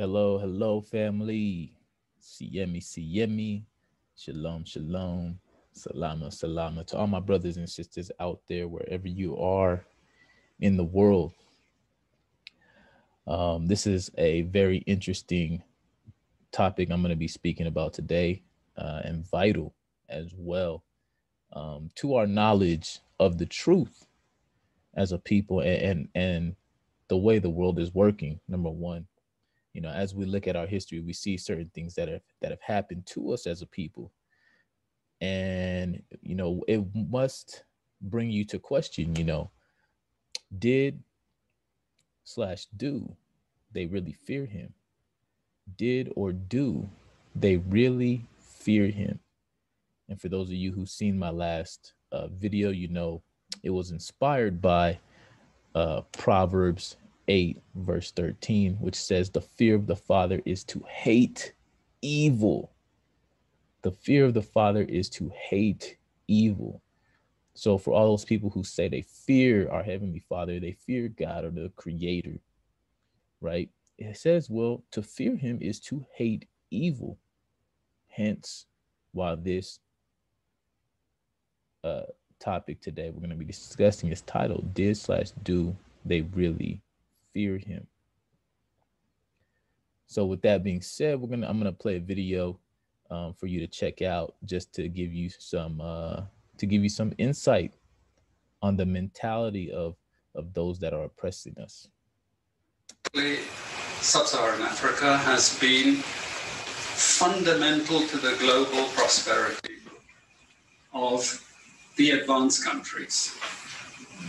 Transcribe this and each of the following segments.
Hello, hello, family. Siyemi, Siyemi. Shalom, shalom. Salama, salama to all my brothers and sisters out there, wherever you are in the world. Um, this is a very interesting topic I'm going to be speaking about today uh, and vital as well um, to our knowledge of the truth as a people and, and, and the way the world is working. Number one, you know, as we look at our history, we see certain things that have that have happened to us as a people, and you know, it must bring you to question. You know, did slash do they really fear him? Did or do they really fear him? And for those of you who've seen my last uh, video, you know it was inspired by uh, Proverbs 8, verse 13, which says, The fear of the Father is to hate evil. The fear of the Father is to hate evil. So, for all those people who say they fear our Heavenly Father, they fear God or the Creator, right? It says, well, to fear Him is to hate evil. Hence, while this uh, topic today we're going to be discussing is titled, Did slash Do They Really fear him. So with that being said, we're gonna I'm gonna play a video um, for you to check out just to give you some uh, to give you some insight on the mentality of of those that are oppressing us. Sub-Saharan Africa has been fundamental to the global prosperity of the advanced countries.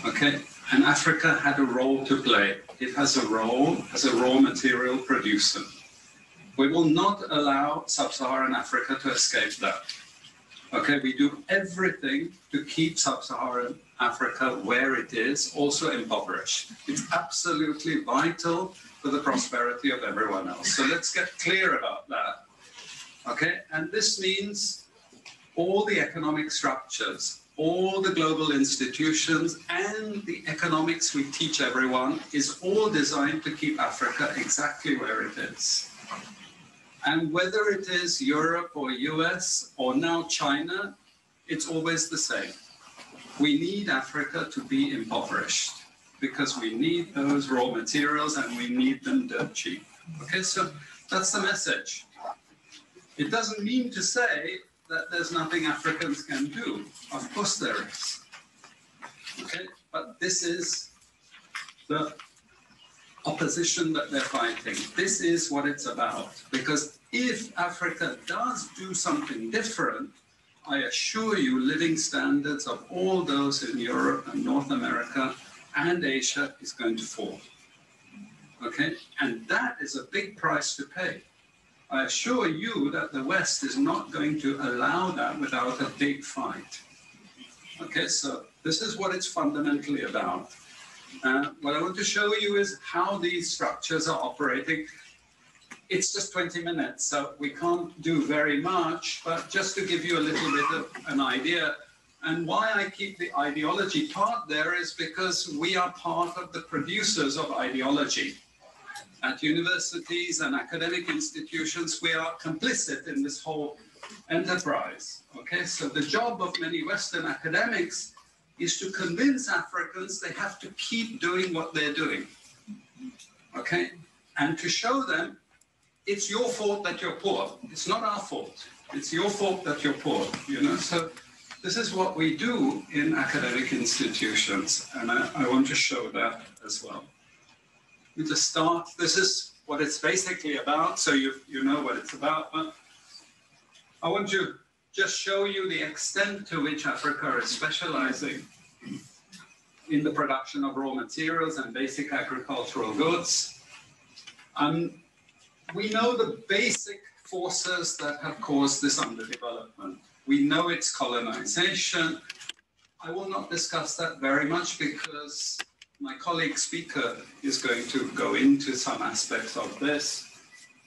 Okay, and Africa had a role to play it has a role as a raw material producer. We will not allow sub-Saharan Africa to escape that. Okay, we do everything to keep sub-Saharan Africa where it is, also impoverished. It's absolutely vital for the prosperity of everyone else. So let's get clear about that. Okay, and this means all the economic structures all the global institutions and the economics we teach everyone is all designed to keep Africa exactly where it is. And whether it is Europe or US or now China, it's always the same. We need Africa to be impoverished because we need those raw materials and we need them dirt cheap. Okay, so that's the message. It doesn't mean to say that there's nothing Africans can do. Of course there is. Okay, but this is the opposition that they're fighting. This is what it's about. Because if Africa does do something different, I assure you, living standards of all those in Europe and North America and Asia is going to fall. Okay? And that is a big price to pay. I assure you that the West is not going to allow that without a big fight. Okay, so this is what it's fundamentally about. Uh, what I want to show you is how these structures are operating. It's just 20 minutes, so we can't do very much, but just to give you a little bit of an idea. And why I keep the ideology part there is because we are part of the producers of ideology at universities and academic institutions, we are complicit in this whole enterprise. Okay, so the job of many Western academics is to convince Africans they have to keep doing what they're doing. Okay, and to show them it's your fault that you're poor. It's not our fault. It's your fault that you're poor. You know, so this is what we do in academic institutions, and I, I want to show that as well me just start. This is what it's basically about, so you, you know what it's about. But I want to just show you the extent to which Africa is specializing in the production of raw materials and basic agricultural goods. Um, we know the basic forces that have caused this underdevelopment. We know it's colonization. I will not discuss that very much because my colleague speaker is going to go into some aspects of this,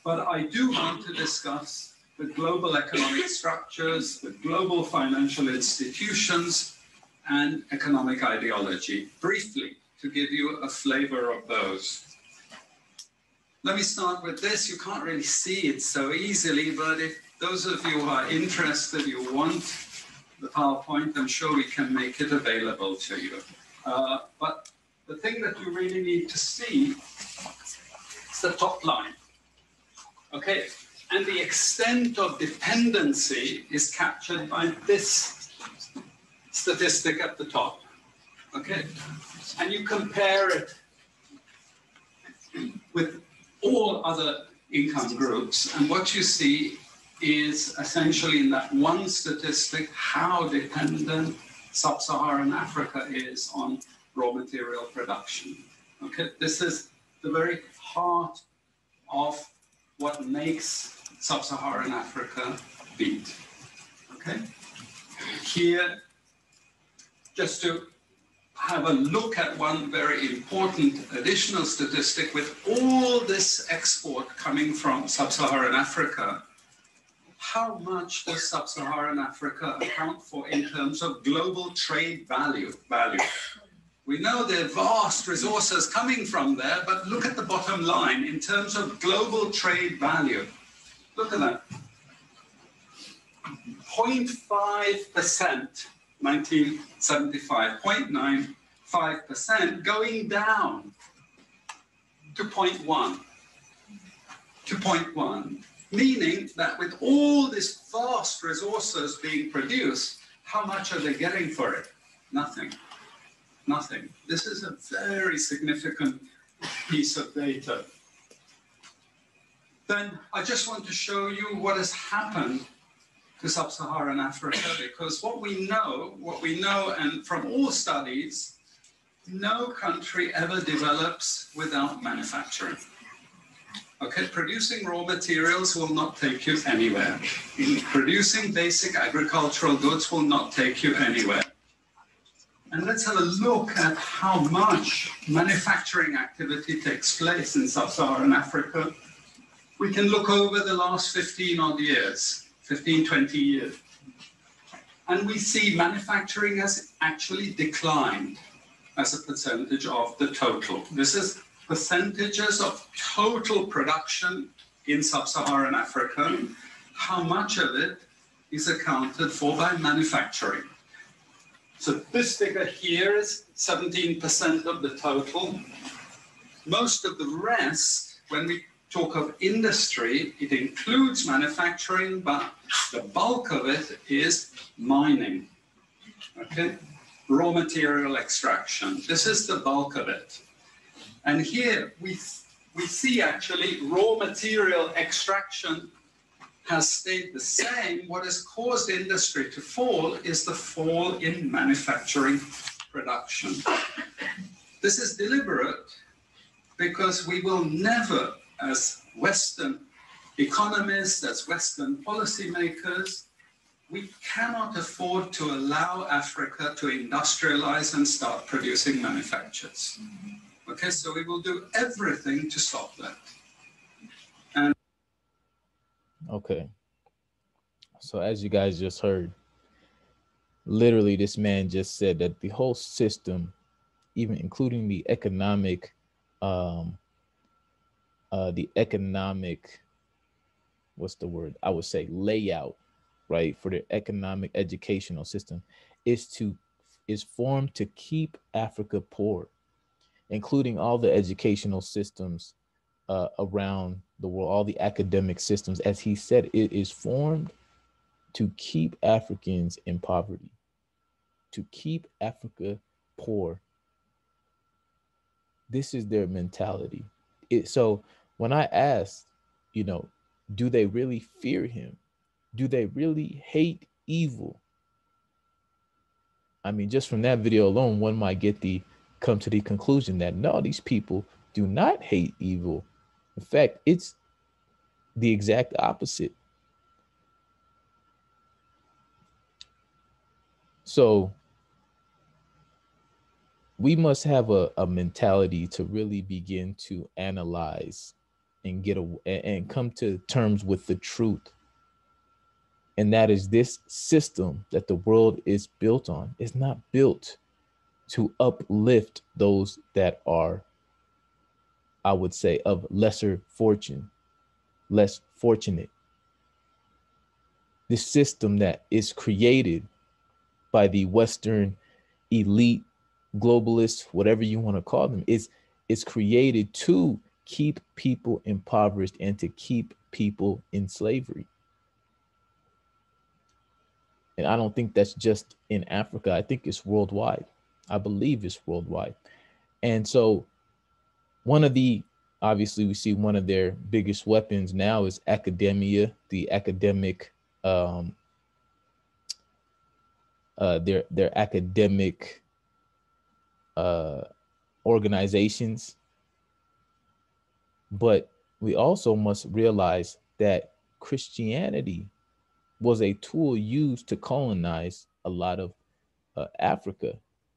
but I do want to discuss the global economic structures, the global financial institutions, and economic ideology, briefly, to give you a flavor of those. let me start with this. You can't really see it so easily, but if those of you who are interested, you want the PowerPoint, I'm sure we can make it available to you. Uh, but the thing that you really need to see is the top line. Okay, and the extent of dependency is captured by this statistic at the top. Okay, and you compare it with all other income groups, and what you see is essentially in that one statistic how dependent sub-Saharan Africa is on raw material production. Okay, this is the very heart of what makes sub-Saharan Africa beat. Okay, here, just to have a look at one very important additional statistic with all this export coming from sub-Saharan Africa, how much does sub-Saharan Africa account for in terms of global trade value? value? We know there are vast resources coming from there, but look at the bottom line in terms of global trade value. Look at that. 0.5%, 1975, 0.95% going down to 0.1, to 0.1, meaning that with all these vast resources being produced, how much are they getting for it? Nothing nothing. This is a very significant piece of data. Then I just want to show you what has happened to sub-Saharan Africa, because what we know, what we know, and from all studies, no country ever develops without manufacturing. Okay, producing raw materials will not take you anywhere. Producing basic agricultural goods will not take you anywhere. And let's have a look at how much manufacturing activity takes place in sub-Saharan Africa. We can look over the last 15 odd years, 15, 20 years. And we see manufacturing has actually declined as a percentage of the total. This is percentages of total production in sub-Saharan Africa. How much of it is accounted for by manufacturing? So this figure here is 17% of the total. Most of the rest, when we talk of industry, it includes manufacturing, but the bulk of it is mining. Okay? Raw material extraction. This is the bulk of it. And here we, we see actually raw material extraction has stayed the same, what has caused industry to fall is the fall in manufacturing production. This is deliberate because we will never, as Western economists, as Western policymakers, we cannot afford to allow Africa to industrialize and start producing manufactures. Mm-hmm. Okay, so we will do everything to stop that. Okay. So as you guys just heard, literally this man just said that the whole system, even including the economic, um, uh, the economic, what's the word? I would say layout, right, for the economic educational system, is to is formed to keep Africa poor, including all the educational systems uh, around the world, all the academic systems, as he said, it is formed to keep Africans in poverty, to keep Africa poor. This is their mentality. It, so when I asked, you know, do they really fear him? Do they really hate evil? I mean, just from that video alone, one might get the come to the conclusion that no, these people do not hate evil. In fact, it's the exact opposite. So we must have a, a mentality to really begin to analyze and get a and come to terms with the truth. And that is this system that the world is built on is not built to uplift those that are I would say, of lesser fortune, less fortunate. This system that is created by the Western elite, globalists, whatever you want to call them, is is created to keep people impoverished and to keep people in slavery. And I don't think that's just in Africa. I think it's worldwide. I believe it's worldwide. And so one of the obviously we see one of their biggest weapons now is academia, the academic um uh their their academic uh organizations. But we also must realize that Christianity was a tool used to colonize a lot of uh, Africa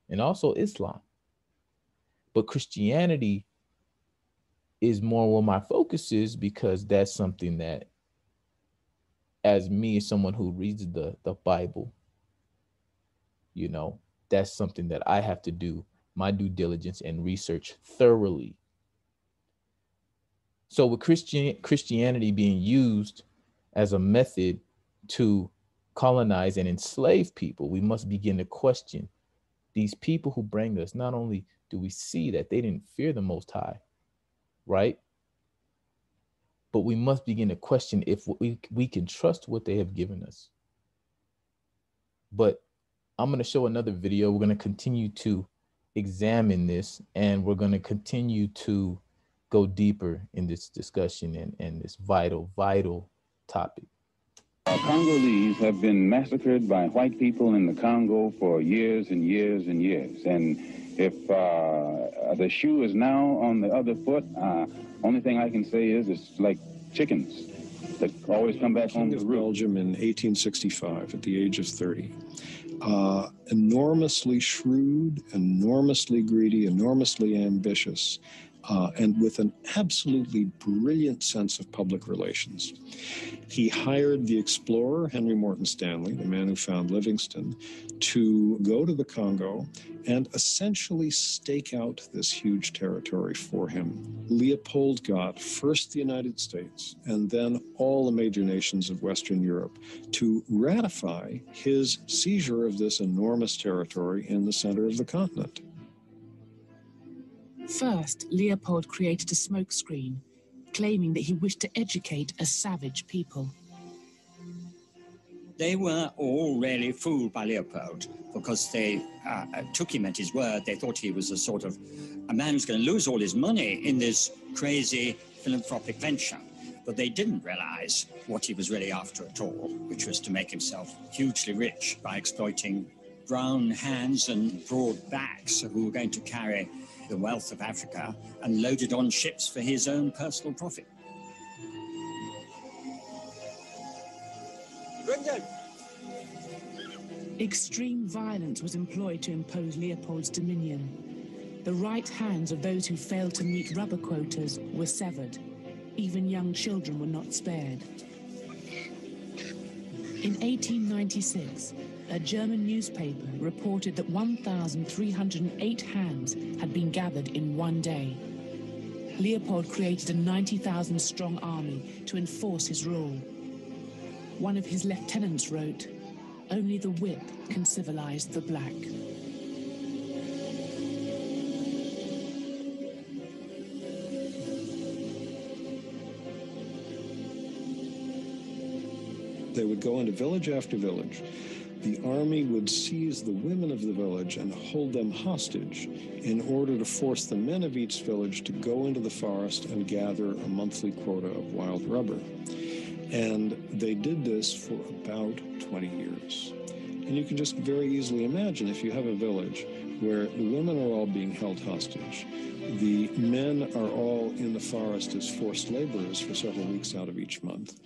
and also Islam. But Christianity is more where my focus is because that's something that, as me, as someone who reads the, the Bible, you know, that's something that I have to do my due diligence and research thoroughly. So, with Christian Christianity being used as a method to colonize and enslave people, we must begin to question these people who bring us. Not only do we see that they didn't fear the Most High, right? But we must begin to question if we, we can trust what they have given us. But I'm going to show another video. We're going to continue to examine this and we're going to continue to go deeper in this discussion and, and this vital, vital topic. Congolese have been massacred by white people in the Congo for years and years and years. And if uh, the shoe is now on the other foot, uh, only thing I can say is it's like chickens that always come back home to roost. Belgium in 1865 at the age of 30. Uh, enormously shrewd, enormously greedy, enormously ambitious, uh, and with an absolutely brilliant sense of public relations. He hired the explorer Henry Morton Stanley, the man who found Livingstone, to go to the Congo and essentially stake out this huge territory for him. Leopold got first the United States and then all the major nations of Western Europe to ratify his seizure of this enormous territory in the center of the continent. First, Leopold created a smokescreen, claiming that he wished to educate a savage people. They were all really fooled by Leopold because they uh, took him at his word. They thought he was a sort of a man who's going to lose all his money in this crazy philanthropic venture. But they didn't realize what he was really after at all, which was to make himself hugely rich by exploiting brown hands and broad backs who were going to carry the wealth of Africa and loaded on ships for his own personal profit. Extreme violence was employed to impose Leopold's dominion. The right hands of those who failed to meet rubber quotas were severed. Even young children were not spared. In 1896, a German newspaper reported that 1,308 hands had been gathered in one day. Leopold created a 90,000 strong army to enforce his rule. One of his lieutenants wrote, only the whip can civilize the black. They would go into village after village the army would seize the women of the village and hold them hostage in order to force the men of each village to go into the forest and gather a monthly quota of wild rubber. And they did this for about 20 years. And you can just very easily imagine if you have a village where the women are all being held hostage, the men are all in the forest as forced laborers for several weeks out of each month.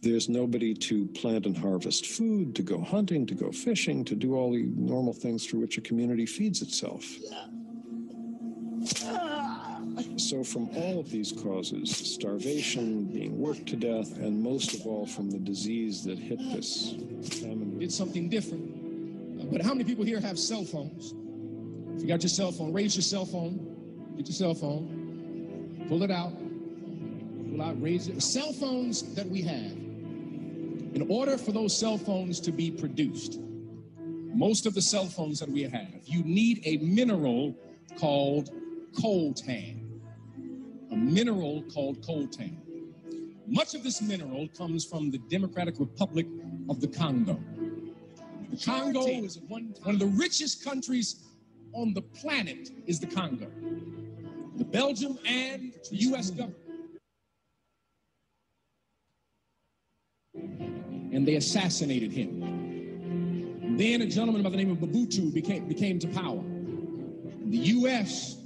There's nobody to plant and harvest food, to go hunting, to go fishing, to do all the normal things through which a community feeds itself. So, from all of these causes starvation, being worked to death, and most of all from the disease that hit this famine. Did something different. But how many people here have cell phones? If you got your cell phone, raise your cell phone, get your cell phone. Pull it out. Pull out, raise it. Cell phones that we have, in order for those cell phones to be produced, most of the cell phones that we have, you need a mineral called coltan. A mineral called coltan. Much of this mineral comes from the Democratic Republic of the Congo. The Congo is one, one of the richest countries on the planet is the Congo. The Belgium and the U.S. government. And they assassinated him. Then a gentleman by the name of Mobutu became, became to power. The U.S.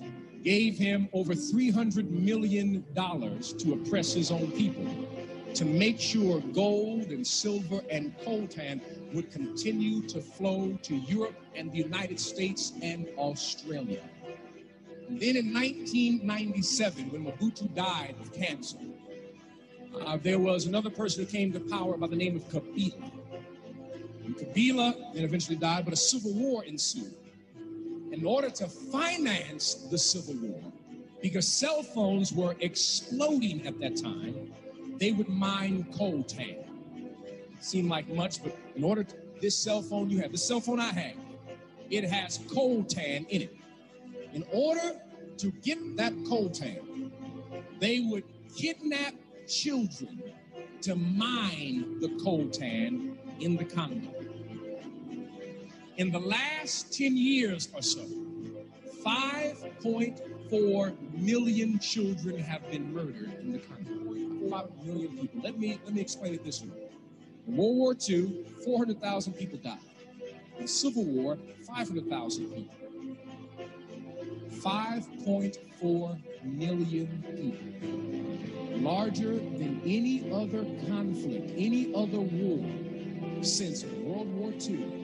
gave him over $300 million to oppress his own people, to make sure gold and silver and coltan would continue to flow to Europe and the United States and Australia. And then in 1997, when Mobutu died of cancer, uh, there was another person who came to power by the name of Kabila. And Kabila then eventually died, but a civil war ensued. In order to finance the civil war, because cell phones were exploding at that time, they would mine coal coltan. Seemed like much, but in order to this cell phone you have, the cell phone I have, it has coltan in it. In order to get that coltan, they would kidnap children to mine the coltan in the Congo. In the last 10 years or so, 5.4 million children have been murdered in the country. 5 million people. Let me let me explain it this way. In World War II, 400,000 people died. In Civil War, 500,000 people. 5.4 million people. Larger than any other conflict, any other war since World War II.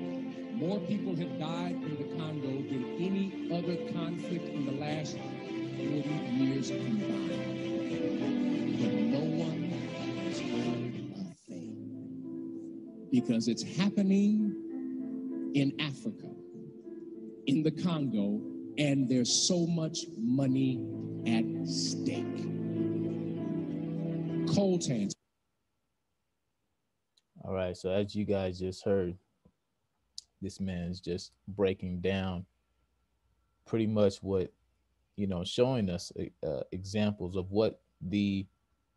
More people have died in the Congo than any other conflict in the last 40 years combined. But no one has done a thing because it's happening in Africa, in the Congo, and there's so much money at stake. Coltan. All right. So as you guys just heard, this man is just breaking down pretty much what you know, showing us uh, examples of what the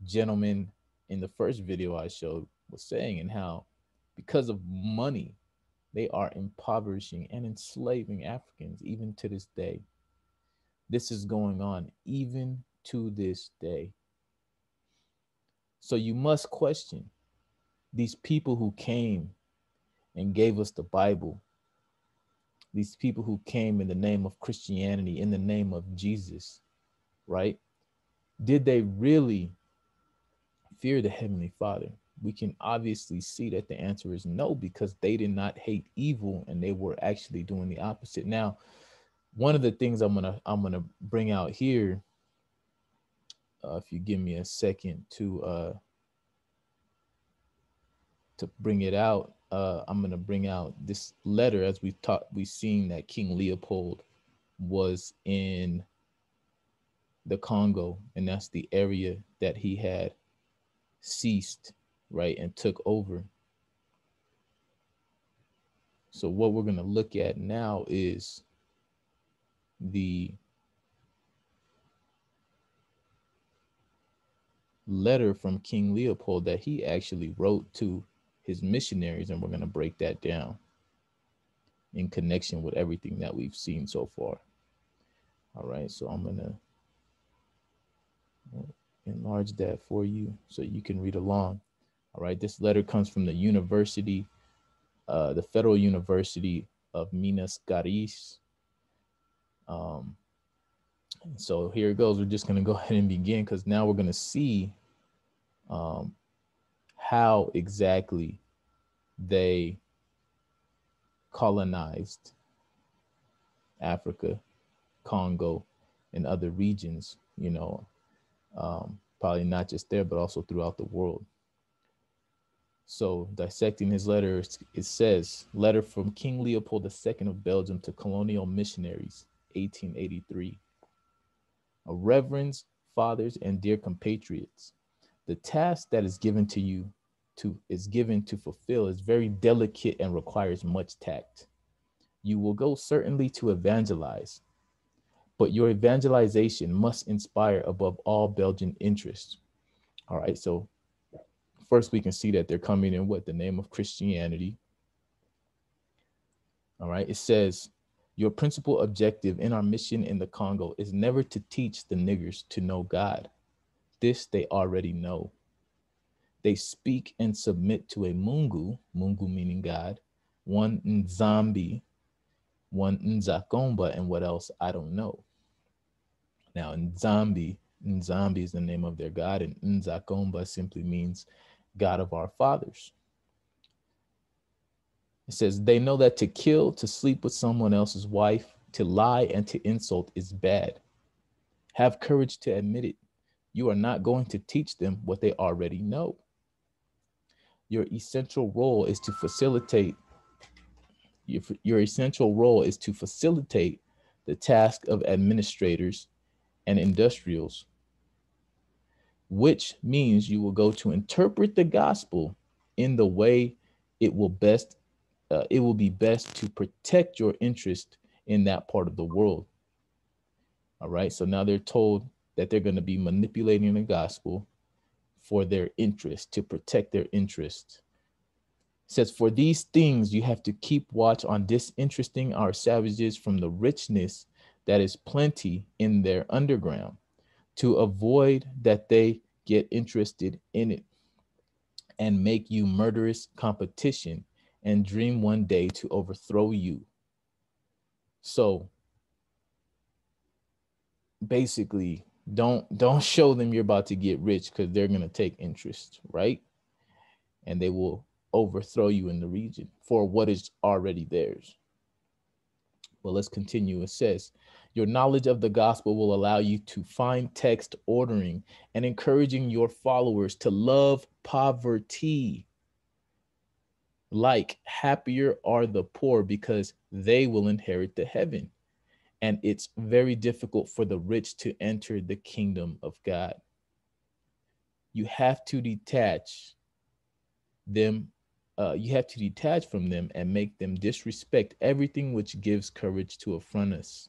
gentleman in the first video I showed was saying, and how because of money, they are impoverishing and enslaving Africans even to this day. This is going on even to this day. So you must question these people who came and gave us the Bible, these people who came in the name of Christianity, in the name of Jesus, right? Did they really fear the Heavenly Father? We can obviously see that the answer is no, because they did not hate evil and they were actually doing the opposite. Now, one of the things I'm gonna I'm gonna bring out here, uh, if you give me a second to uh, to bring it out, uh, I'm gonna bring out this letter as we've taught we've seen that King Leopold was in the Congo, and that's the area that he had ceased, right, and took over. So what we're gonna look at now is the letter from King Leopold that he actually wrote to his missionaries, and we're going to break that down in connection with everything that we've seen so far. All right, so I'm going to enlarge that for you so you can read along. All right, this letter comes from the University, uh, the Federal University of Minas Gerais. Um, so here it goes. We're just going to go ahead and begin because now we're going to see um, how exactly they colonized Africa, Congo, and other regions, you know, um, probably not just there, but also throughout the world. So, dissecting his letter, it says, Letter from King Leopold II of Belgium to colonial missionaries, 1883. A reverence fathers, and dear compatriots, the task that is given to you to is given to fulfill is very delicate and requires much tact. You will go certainly to evangelize, but your evangelization must inspire above all Belgian interests. All right, so first we can see that they're coming in what the name of Christianity. All right, it says, Your principal objective in our mission in the Congo is never to teach the niggers to know God. This they already know. They speak and submit to a Mungu, Mungu meaning God, one Nzambi, one Nzakomba, and what else? I don't know. Now, Nzambi, Nzambi is the name of their God, and Nzakomba simply means God of our fathers. It says, They know that to kill, to sleep with someone else's wife, to lie, and to insult is bad. Have courage to admit it. You are not going to teach them what they already know. Your essential role is to facilitate your, your essential role is to facilitate the task of administrators and industrials, which means you will go to interpret the gospel in the way it will best uh, it will be best to protect your interest in that part of the world. All right. So now they're told that they're going to be manipulating the gospel for their interest, to protect their interest. It says, For these things you have to keep watch on disinteresting our savages from the richness that is plenty in their underground, to avoid that they get interested in it and make you murderous competition and dream one day to overthrow you. So basically, don't don't show them you're about to get rich because they're gonna take interest, right? And they will overthrow you in the region for what is already theirs. Well, let's continue. It says, Your knowledge of the gospel will allow you to find text ordering and encouraging your followers to love poverty. Like, happier are the poor because they will inherit the heaven. And it's very difficult for the rich to enter the kingdom of God. You have to detach them uh, you have to detach from them and make them disrespect everything which gives courage to affront us.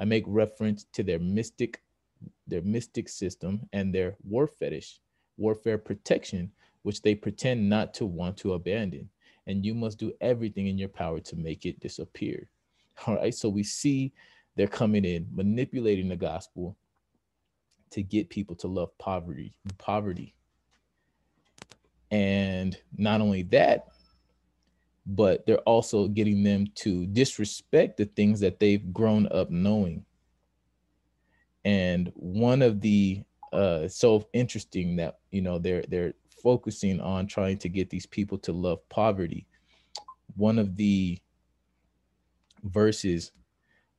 I make reference to their mystic, their mystic system and their war fetish, warfare protection, which they pretend not to want to abandon. And you must do everything in your power to make it disappear. All right. So we see they're coming in, manipulating the gospel to get people to love poverty, poverty, and not only that, but they're also getting them to disrespect the things that they've grown up knowing. And one of the uh so interesting that you know they're they're focusing on trying to get these people to love poverty. One of the verses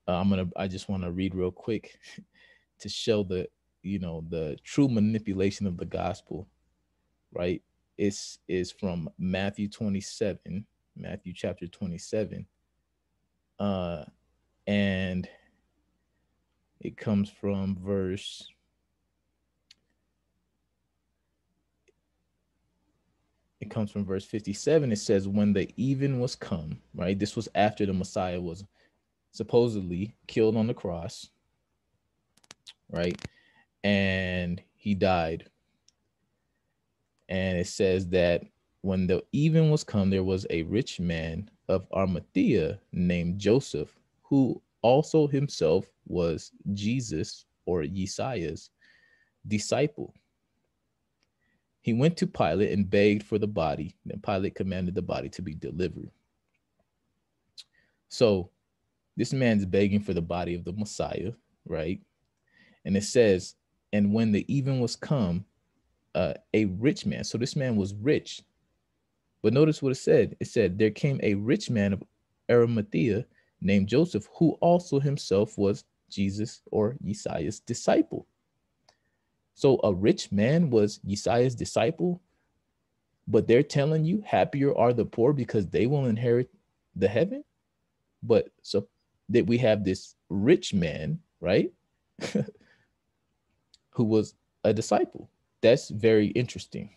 uh, I'm gonna I just want to read real quick to show the you know the true manipulation of the gospel, right? is is from Matthew 27, Matthew chapter 27. Uh and it comes from verse it comes from verse 57 it says when the even was come right this was after the messiah was supposedly killed on the cross right and he died and it says that when the even was come, there was a rich man of Arimathea named Joseph, who also himself was Jesus or Yesaiah's disciple. He went to Pilate and begged for the body. Then Pilate commanded the body to be delivered. So this man's begging for the body of the Messiah, right? And it says, and when the even was come, uh, a rich man. So this man was rich. But notice what it said. It said, There came a rich man of Arimathea named Joseph, who also himself was Jesus or Yesaiah's disciple. So a rich man was Yesaiah's disciple, but they're telling you happier are the poor because they will inherit the heaven. But so that we have this rich man, right? who was a disciple. That's very interesting.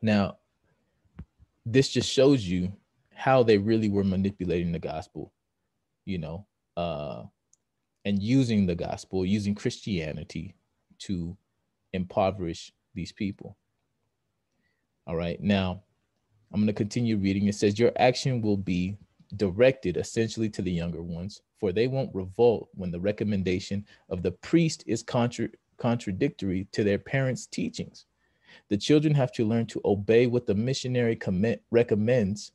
Now, this just shows you how they really were manipulating the gospel, you know, uh, and using the gospel, using Christianity to impoverish these people. All right. Now, I'm going to continue reading. It says, Your action will be directed essentially to the younger ones, for they won't revolt when the recommendation of the priest is contra- contradictory to their parents' teachings. The children have to learn to obey what the missionary recommends,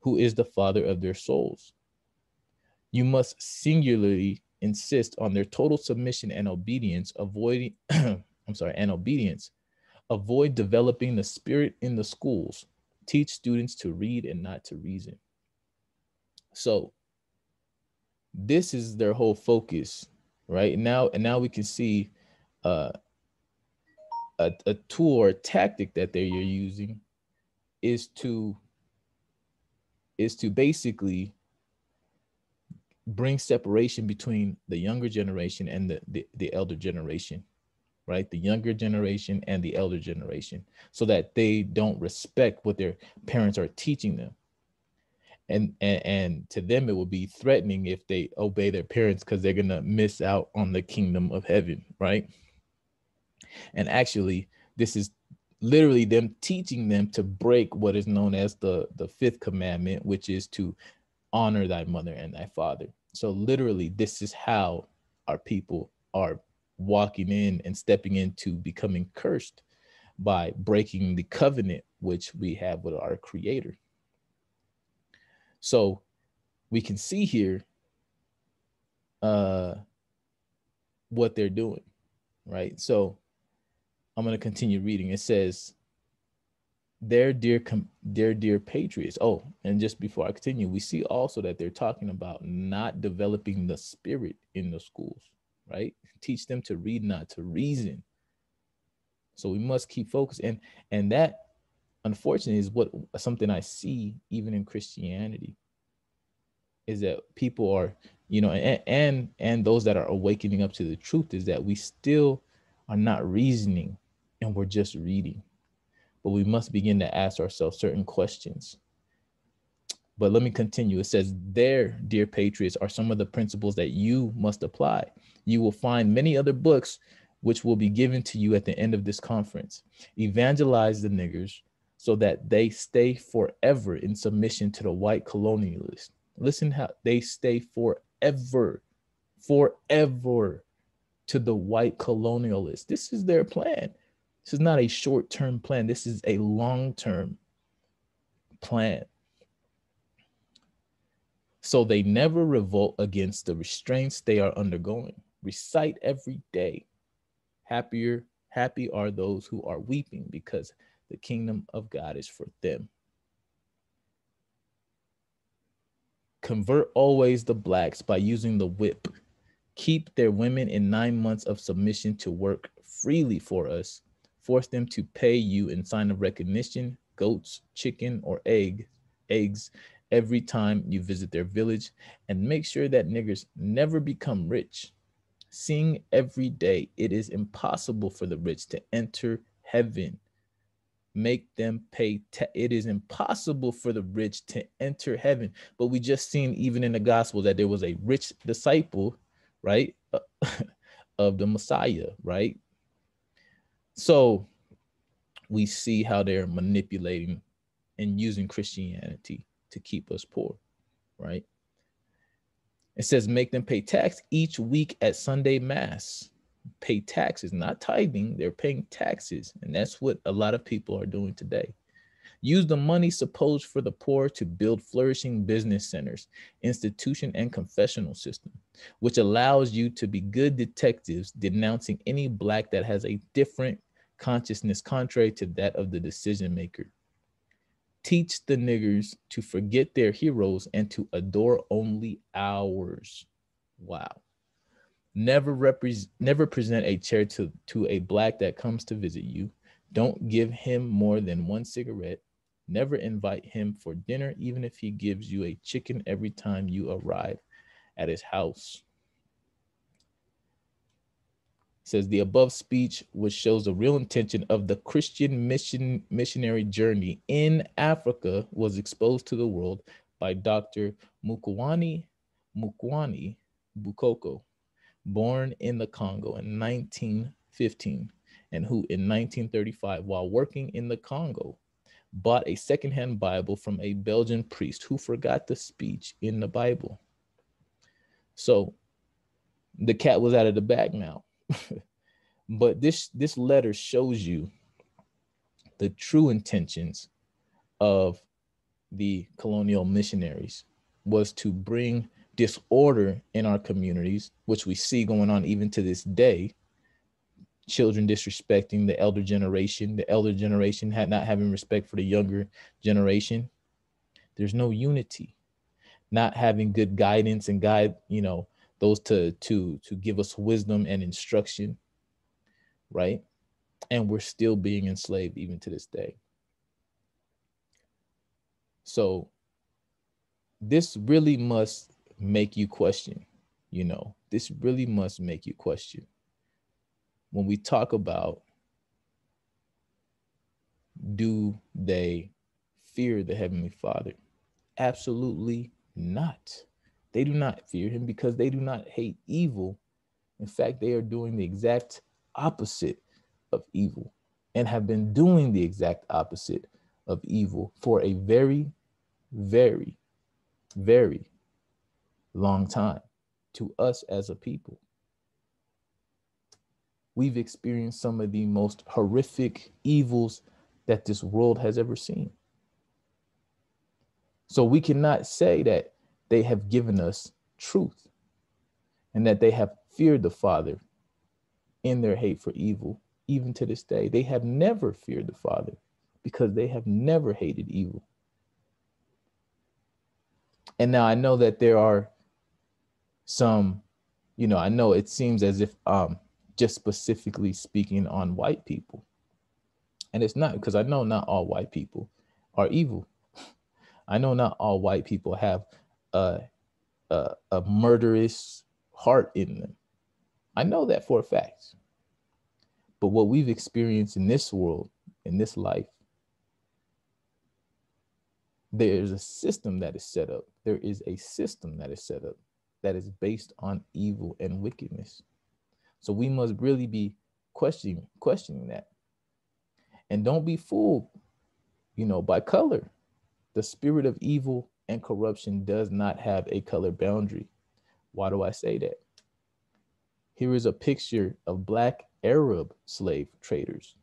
who is the father of their souls. You must singularly insist on their total submission and obedience, avoiding, I'm sorry, and obedience. Avoid developing the spirit in the schools. Teach students to read and not to reason. So this is their whole focus, right? Now, and now we can see uh, a, a tool or a tactic that they're using is to is to basically bring separation between the younger generation and the, the, the elder generation right the younger generation and the elder generation so that they don't respect what their parents are teaching them and and, and to them it will be threatening if they obey their parents because they're gonna miss out on the kingdom of heaven right and actually, this is literally them teaching them to break what is known as the, the fifth commandment, which is to honor thy mother and thy father. So, literally, this is how our people are walking in and stepping into becoming cursed by breaking the covenant which we have with our creator. So, we can see here uh, what they're doing, right? So, I'm going to continue reading. It says, "Their dear, com- their dear patriots." Oh, and just before I continue, we see also that they're talking about not developing the spirit in the schools, right? Teach them to read, not to reason. So we must keep focused, and and that, unfortunately, is what something I see even in Christianity. Is that people are, you know, and and and those that are awakening up to the truth is that we still are not reasoning and we're just reading. But we must begin to ask ourselves certain questions. But let me continue. It says, There, dear patriots, are some of the principles that you must apply. You will find many other books which will be given to you at the end of this conference. Evangelize the niggers so that they stay forever in submission to the white colonialists. Listen how they stay forever, forever to the white colonialists. This is their plan. This is not a short term plan, this is a long term plan. So they never revolt against the restraints they are undergoing. Recite every day. Happier, happy are those who are weeping because the kingdom of God is for them. Convert always the blacks by using the whip. Keep their women in nine months of submission to work freely for us force them to pay you in sign of recognition, goats, chicken, or egg, eggs every time you visit their village, and make sure that niggers never become rich. Sing every day, it is impossible for the rich to enter heaven. Make them pay. it is impossible for the rich to enter heaven. But we just seen even in the gospel that there was a rich disciple, right, uh, of the Messiah, right? So we see how they're manipulating and using Christianity to keep us poor, right? It says, make them pay tax each week at Sunday Mass. Pay taxes, not tithing, they're paying taxes. And that's what a lot of people are doing today. Use the money supposed for the poor to build flourishing business centers, institution, and confessional system, which allows you to be good detectives denouncing any black that has a different consciousness contrary to that of the decision maker. Teach the niggers to forget their heroes and to adore only ours. Wow. Never represent never present a chair to, to a black that comes to visit you. Don't give him more than one cigarette. Never invite him for dinner, even if he gives you a chicken every time you arrive at his house. says the above speech, which shows the real intention of the Christian mission missionary journey in Africa, was exposed to the world by Dr. Mukwani Mukwani Bukoko, born in the Congo in 1915, and who in 1935, while working in the Congo, bought a secondhand Bible from a Belgian priest who forgot the speech in the Bible. So the cat was out of the bag now. but this this letter shows you the true intentions of the colonial missionaries was to bring disorder in our communities, which we see going on even to this day. Children disrespecting the elder generation, the elder generation had not having respect for the younger generation. There's no unity, not having good guidance and guide, you know, those to to to give us wisdom and instruction right and we're still being enslaved even to this day so this really must make you question you know. This really must make you question. When we talk about do they fear the heavenly father? Absolutely not. They do not fear him because they do not hate evil. In fact, they are doing the exact opposite of evil and have been doing the exact opposite of evil for a very, very, very long time to us as a people. We've experienced some of the most horrific evils that this world has ever seen. So we cannot say that they have given us truth and that they have feared the Father in their hate for evil, even to this day. They have never feared the Father because they have never hated evil. And now I know that there are some, you know, I know it seems as if um just specifically speaking on white people. And it's not because I know not all white people are evil. I know not all white people have a, a, a murderous heart in them. I know that for a fact. But what we've experienced in this world, in this life, there's a system that is set up. There is a system that is set up that is based on evil and wickedness. So we must really be questioning questioning that. And don't be fooled, you know, by color. The spirit of evil and corruption does not have a color boundary. Why do I say that? Here is a picture of Black Arab slave traders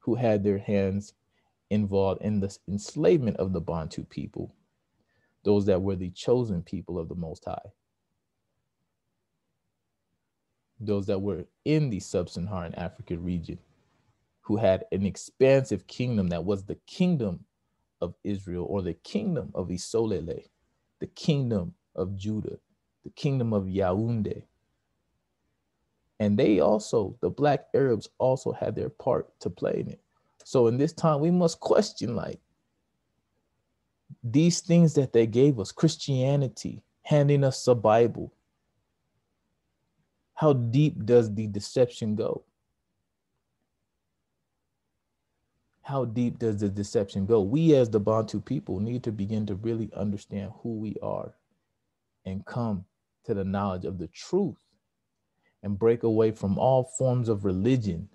who had their hands involved in the enslavement of the Bantu people, those that were the chosen people of the Most High, those that were in the sub Saharan Africa region, who had an expansive kingdom that was the kingdom of Israel or the kingdom of Isolele, the kingdom of Judah, the kingdom of Yaoundé. And they also, the Black Arabs also had their part to play in it. So in this time, we must question like these things that they gave us Christianity, handing us a Bible. How deep does the deception go? how deep does the deception go? We, as the Bantu people, need to begin to really understand who we are and come to the knowledge of the truth and break away from all forms of religion.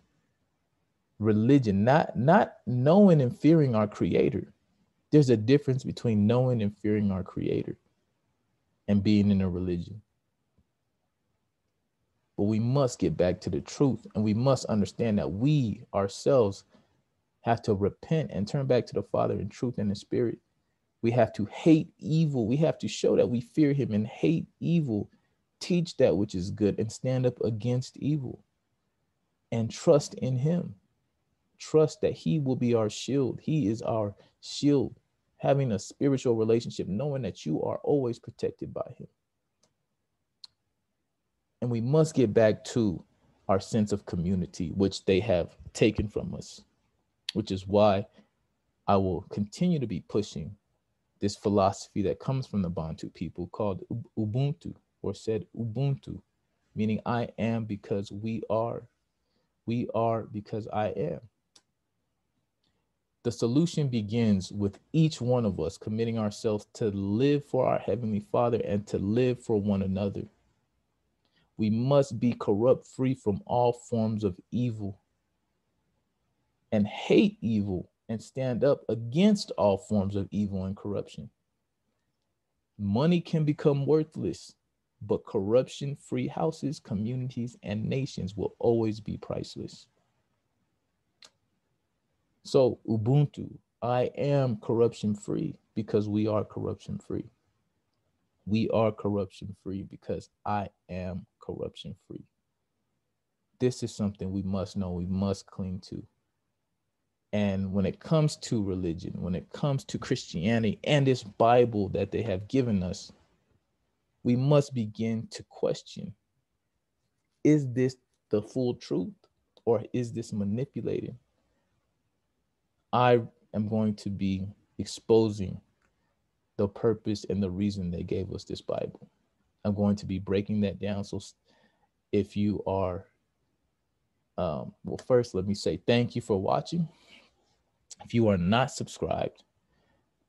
Religion, not, not knowing and fearing our creator. There's a difference between knowing and fearing our creator and being in a religion. But we must get back to the truth and we must understand that we ourselves have to repent and turn back to the Father in truth and in spirit. We have to hate evil. We have to show that we fear him and hate evil, teach that which is good, and stand up against evil. And trust in him. Trust that he will be our shield. He is our shield, having a spiritual relationship, knowing that you are always protected by him. And we must get back to our sense of community, which they have taken from us which is why I will continue to be pushing this philosophy that comes from the Bantu people called Ubuntu or said Ubuntu, meaning I am because we are. We are because I am. The solution begins with each one of us committing ourselves to live for our Heavenly Father and to live for one another. We must be corrupt free from all forms of evil and hate evil and stand up against all forms of evil and corruption. Money can become worthless, but corruption free houses, communities, and nations will always be priceless. So, Ubuntu, I am corruption free because we are corruption free. We are corruption free because I am corruption free. This is something we must know, we must cling to. And when it comes to religion, when it comes to Christianity and this Bible that they have given us, we must begin to question is this the full truth or is this manipulated? I am going to be exposing the purpose and the reason they gave us this Bible. I'm going to be breaking that down. So if you are, um, well, first, let me say thank you for watching. If you are not subscribed,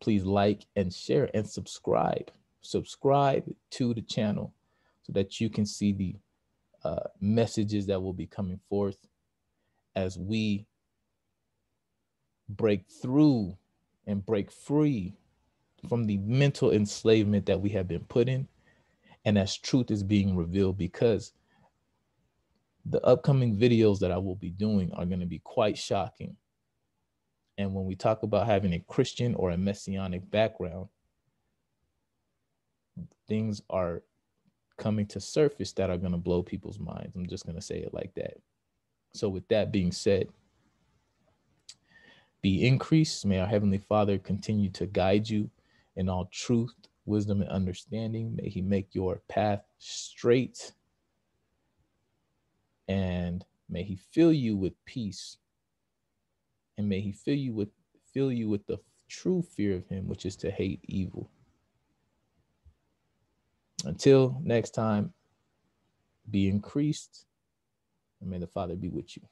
please like and share and subscribe. Subscribe to the channel so that you can see the uh, messages that will be coming forth as we break through and break free from the mental enslavement that we have been put in and as truth is being revealed because the upcoming videos that I will be doing are going to be quite shocking and when we talk about having a Christian or a messianic background, things are coming to surface that are going to blow people's minds. I'm just going to say it like that. So, with that being said, be increased. May our Heavenly Father continue to guide you in all truth, wisdom, and understanding. May He make your path straight. And may He fill you with peace and may he fill you with fill you with the true fear of him, which is to hate evil. Until next time, be increased, and may the Father be with you.